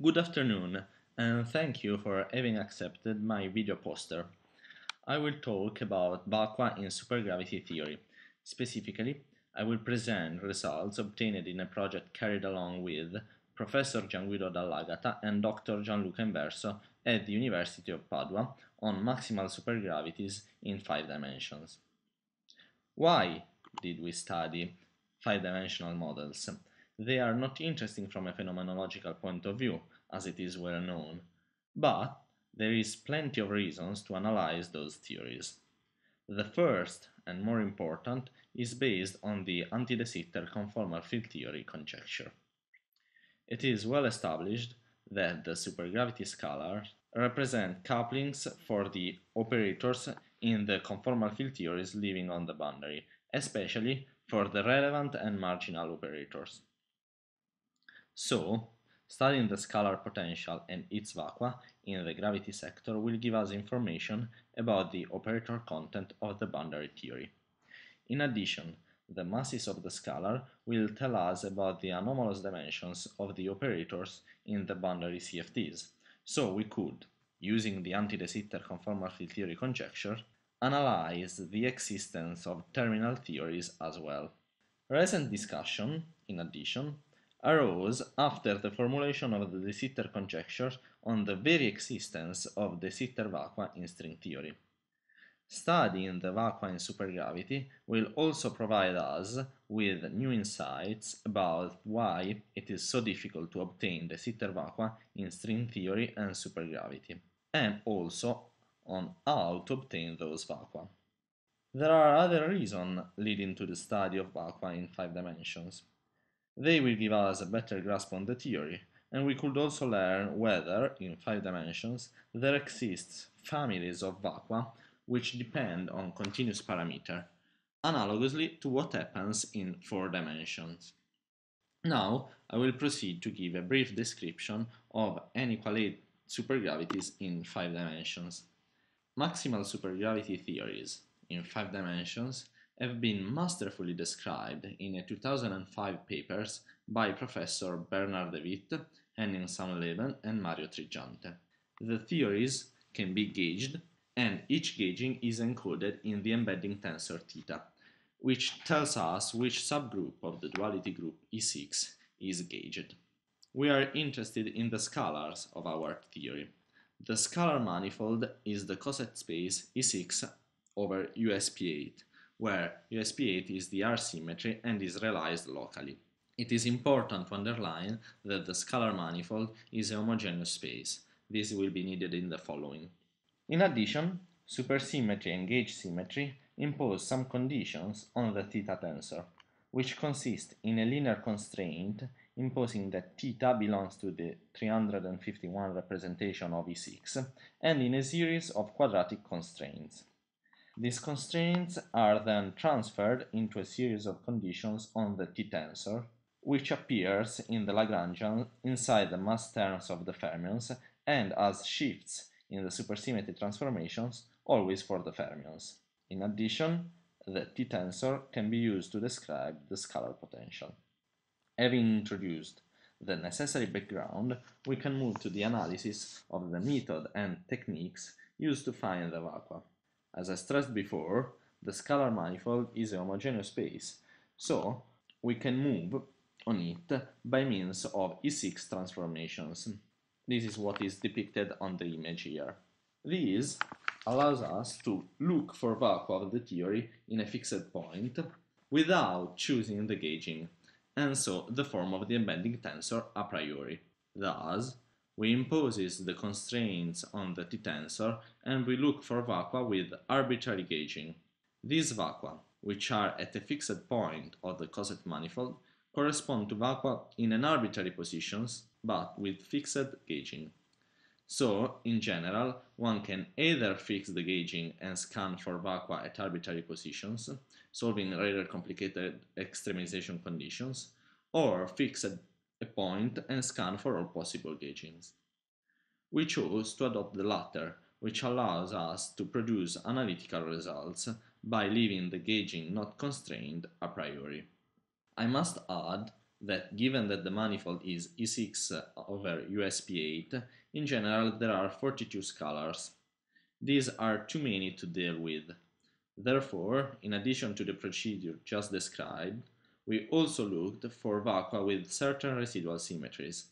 Good afternoon, and thank you for having accepted my video poster. I will talk about vacua in supergravity theory. Specifically, I will present results obtained in a project carried along with Professor Gianguido Dall'Agata and Dr. Gianluca Inverso at the University of Padua on maximal supergravities in five dimensions. Why did we study five-dimensional models? They are not interesting from a phenomenological point of view, as it is well known, but there is plenty of reasons to analyze those theories. The first, and more important, is based on the anti-de Sitter conformal field theory conjecture. It is well established that the supergravity scalars represent couplings for the operators in the conformal field theories living on the boundary, especially for the relevant and marginal operators. So, studying the scalar potential and its vacua in the gravity sector will give us information about the operator content of the boundary theory. In addition, the masses of the scalar will tell us about the anomalous dimensions of the operators in the boundary CFTs, so we could, using the anti-de Sitter conformal field theory conjecture, analyze the existence of terminal theories as well. Recent discussion, in addition, arose after the formulation of the de Sitter conjecture on the very existence of de Sitter vacua in string theory. Studying the vacua in supergravity will also provide us with new insights about why it is so difficult to obtain de Sitter vacua in string theory and supergravity, and also on how to obtain those vacua. There are other reasons leading to the study of vacua in five dimensions. They will give us a better grasp on the theory, and we could also learn whether, in five dimensions, there exists families of vacua which depend on continuous parameter, analogously to what happens in four dimensions. Now, I will proceed to give a brief description of N=8 supergravities in five dimensions. Maximal supergravity theories in five dimensions have been masterfully described in a 2005 papers by Professor Bernard de Wit, Henning Samtleben and Mario Trigiante. The theories can be gauged and each gauging is encoded in the embedding tensor theta, which tells us which subgroup of the duality group E6 is gauged. We are interested in the scalars of our theory. The scalar manifold is the coset space E6 over USP8, where USP8 is the R symmetry and is realized locally. It is important to underline that the scalar manifold is a homogeneous space. This will be needed in the following. In addition, supersymmetry and gauge symmetry impose some conditions on the theta tensor, which consist in a linear constraint imposing that theta belongs to the 351 representation of E6 and in a series of quadratic constraints. These constraints are then transferred into a series of conditions on the T-tensor, which appears in the Lagrangian inside the mass terms of the fermions and as shifts in the supersymmetry transformations always for the fermions. In addition, the T-tensor can be used to describe the scalar potential. Having introduced the necessary background, we can move to the analysis of the method and techniques used to find the vacua. As I stressed before, the scalar manifold is a homogeneous space, so we can move on it by means of E6 transformations. This is what is depicted on the image here. This allows us to look for vacua of the theory in a fixed point without choosing the gauging, and so the form of the embedding tensor a priori. Thus, we imposes the constraints on the T-tensor and we look for vacua with arbitrary gauging. These vacua, which are at a fixed point of the coset manifold, correspond to vacua in an arbitrary positions but with fixed gauging. So, in general, one can either fix the gauging and scan for vacua at arbitrary positions, solving rather complicated extremization conditions, or fix a point and scan for all possible gaugings. We chose to adopt the latter, which allows us to produce analytical results by leaving the gauging not constrained a priori. I must add that given that the manifold is E6 over USP8, in general there are 42 scalars. These are too many to deal with. Therefore, in addition to the procedure just described, we also looked for vacua with certain residual symmetries.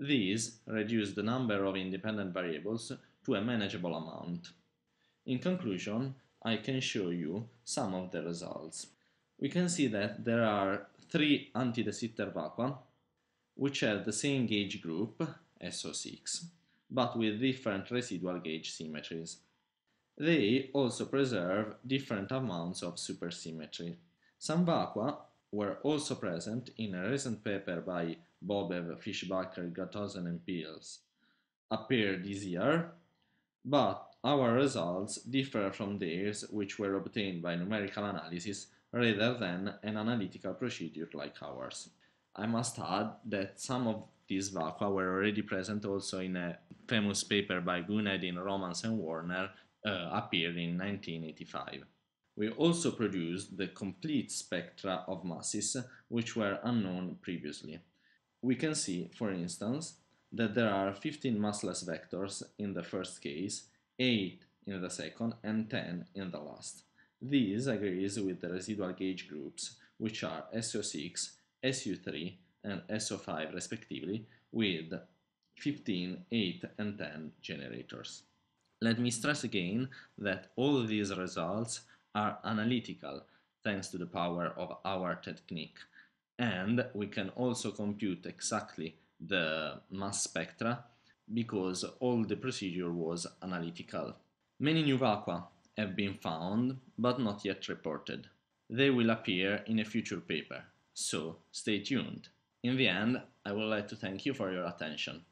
These reduce the number of independent variables to a manageable amount. In conclusion, I can show you some of the results. We can see that there are three anti-de Sitter vacua, which have the same gauge group, SO6, but with different residual gauge symmetries. They also preserve different amounts of supersymmetry. Some vacua were also present in a recent paper by Bobev, Fischbacher, Gautason and Pilch, appeared this year, but our results differ from theirs which were obtained by numerical analysis rather than an analytical procedure like ours. I must add that some of these vacua were already present also in a famous paper by Gunaydin, Romans and Warner uh, appeared in 1985. We also produced the complete spectra of masses which were unknown previously. We can see, for instance, that there are 15 massless vectors in the first case, 8 in the second and 10 in the last. This agrees with the residual gauge groups, which are SO6, SU3 and SO5 respectively, with 15, 8 and 10 generators. Let me stress again that all these results are analytical thanks to the power of our technique and we can also compute exactly the mass spectra because all the procedure was analytical. Many new vacua have been found but not yet reported. They will appear in a future paper, so stay tuned. In the end, I would like to thank you for your attention.